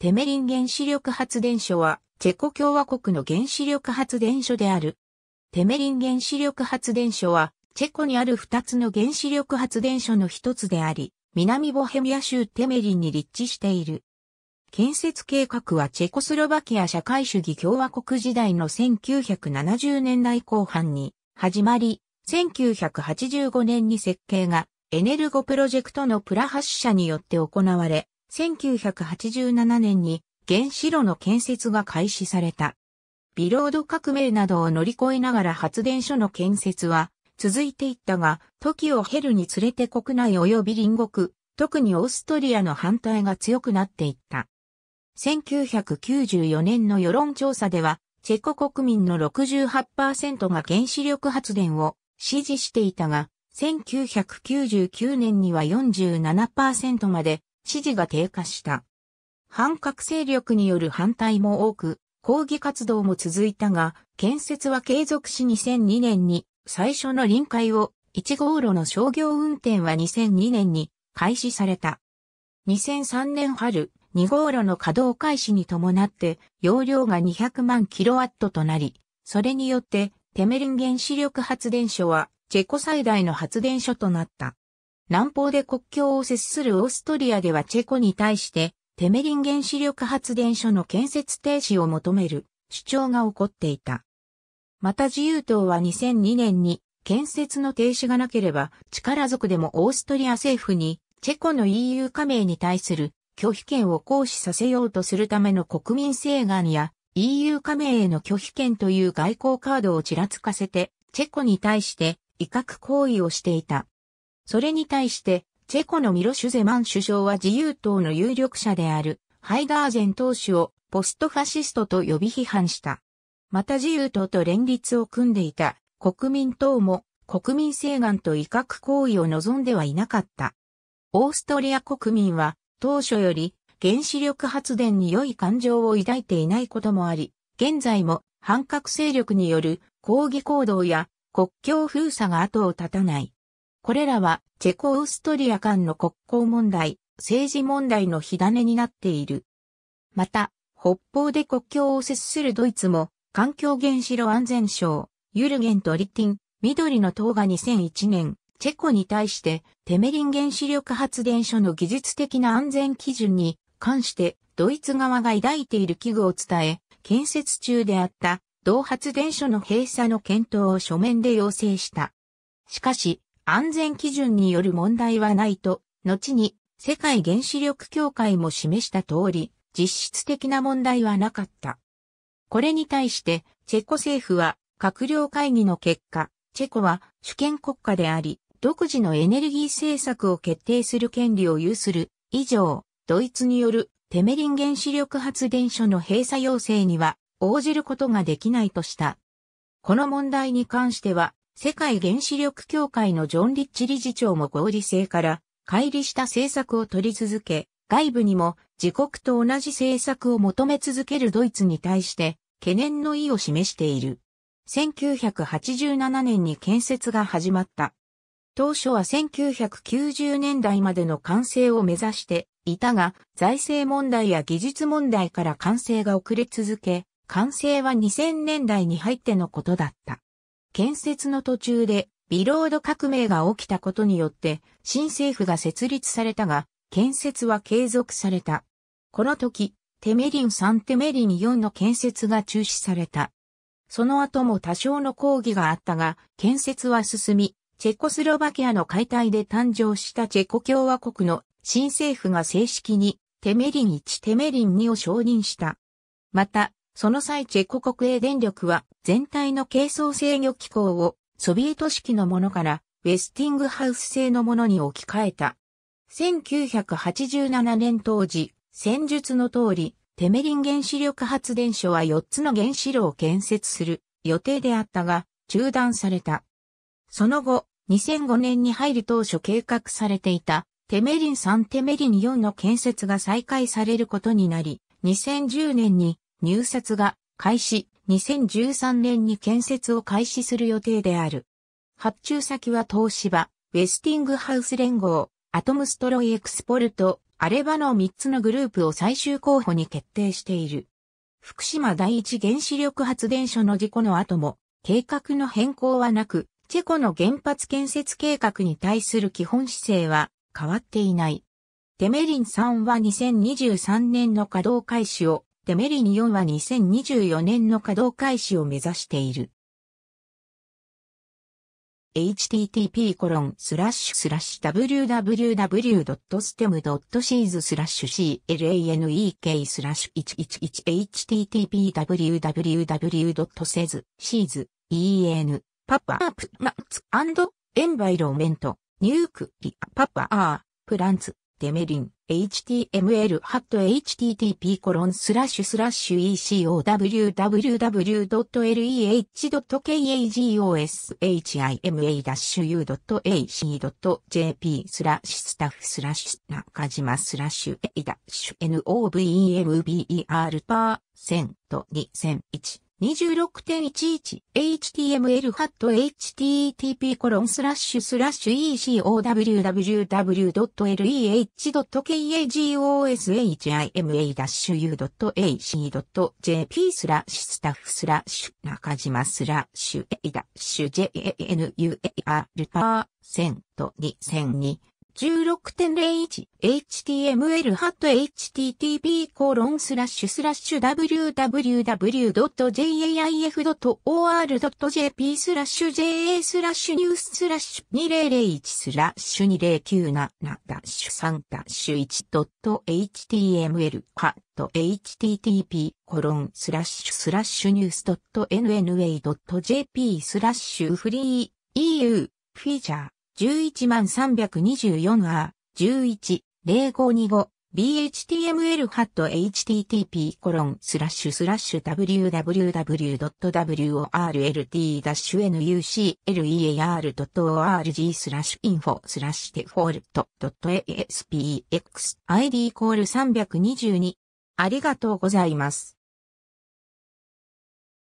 テメリン原子力発電所は、チェコ共和国の原子力発電所である。テメリン原子力発電所は、チェコにある二つの原子力発電所の一つであり、南ボヘミア州テメリンに立地している。建設計画はチェコスロバキア社会主義共和国時代の1970年代後半に始まり、1985年に設計がエネルゴプロジェクトのプラハス社によって行われ、1987年に原子炉の建設が開始された。ビロード革命などを乗り越えながら発電所の建設は続いていったが、時を経るにつれて国内及び隣国、特にオーストリアの反対が強くなっていった。1994年の世論調査では、チェコ国民の68%が原子力発電を支持していたが、1999年には47%まで支持が低下した。反核勢力による反対も多く、抗議活動も続いたが、建設は継続し2002年に最初の臨界を1号路の商業運転は2002年に開始された。2003年春、2号路の稼働開始に伴って容量が200万キロワットとなり、それによってテメリン原子力発電所はチェコ最大の発電所となった。南方で国境を接するオーストリアではチェコに対してテメリン原子力発電所の建設停止を求める主張が起こっていた。また自由党は2002年に建設の停止がなければ力族でもオーストリア政府にチェコの EU 加盟に対する拒否権を行使させようとするための国民請願や EU 加盟への拒否権という外交カードをちらつかせてチェコに対して威嚇行為をしていた。それに対して、チェコのミロシュゼマン首相は自由党の有力者であるハイダーゼン党首をポストファシストと呼び批判した。また自由党と連立を組んでいた国民党も国民請願と威嚇行為を望んではいなかった。オーストリア国民は当初より原子力発電に良い感情を抱いていないこともあり、現在も反核勢力による抗議行動や国境封鎖が後を絶たない。これらはチェコ・オーストリア間の国交問題、政治問題の火種になっている。また、北方で国境を接するドイツも、環境原子炉安全省、ユルゲンとリティン、緑の党が2001年、チェコに対してテメリン原子力発電所の技術的な安全基準に関してドイツ側が抱いている危惧を伝え、建設中であった同発電所の閉鎖の検討を書面で要請した。しかし、安全基準による問題はないと、後に世界原子力協会も示した通り、実質的な問題はなかった。これに対して、チェコ政府は閣僚会議の結果、チェコは主権国家であり、独自のエネルギー政策を決定する権利を有する以上、ドイツによるテメリン原子力発電所の閉鎖要請には応じることができないとした。この問題に関しては、世界原子力協会のジョン・リッチ理事長も合理性から乖離した政策を取り続け、外部にも自国と同じ政策を求め続けるドイツに対して懸念の意を示している。1987年に建設が始まった。当初は1990年代までの完成を目指していたが、財政問題や技術問題から完成が遅れ続け、完成は2000年代に入ってのことだった。建設の途中でビロード革命が起きたことによって新政府が設立されたが、建設は継続された。この時、テメリン3テメリン4の建設が中止された。その後も多少の抗議があったが、建設は進み、チェコスロバキアの解体で誕生したチェコ共和国の新政府が正式にテメリン1テメリン2を承認した。また、その際チェコ国営電力は全体の軽装制御機構をソビエト式のものからウェスティングハウス製のものに置き換えた。1987年当時、戦術の通り、テメリン原子力発電所は4つの原子炉を建設する予定であったが、中断された。その後、2005年に入る当初計画されていたテメリン3テメリン4の建設が再開されることになり、2010年に入札が開始、2013年に建設を開始する予定である。発注先は東芝、ウェスティングハウス連合、アトムストロイエクスポルト、あればの3つのグループを最終候補に決定している。福島第一原子力発電所の事故の後も、計画の変更はなく、チェコの原発建設計画に対する基本姿勢は変わっていない。デメリン3は2023年の稼働開始を、デメリン4は2024年の稼働開始を目指している。http コロンスラッシュスラッシュ www.stem.cs スラッシュ clanek スラッシュ111 http www.ses en パパープランツエンバイロメントニュークリパパープランツデメリン html hat http コロンスラッシュスラッシュ ecowww.leh.kagosHIMA-u.ac.jp スラッシュスタッフスラッシュ中島スラッシュ a ダッシュ november パーセント2001 26.11 html hat http コロンスラッシュスラッシュ ecowww.leh.kagosHIMA-u.ac.jp スラッシュスタッフスラッシュ中島スラッシュ A-JANUAR パーセント2002 16.01 html hat http コロンスラッシュスラッシュ www.jaif.or.jp スラッシュ ja スラッシュニューススラッシュ2001スラッシュ2097ダッシュ3ダッシュ 1.html ハット http コロンスラッシュスラッシュニュース .nna.jp スラッシュフリー EU フィーチャー 11324R、11、0525、bhtml hat http コロンスラッシュスラッシュ www.world-nuclear.org スラッシュ info スラッシュデフォルト .aspx ID コール322ありがとうございます。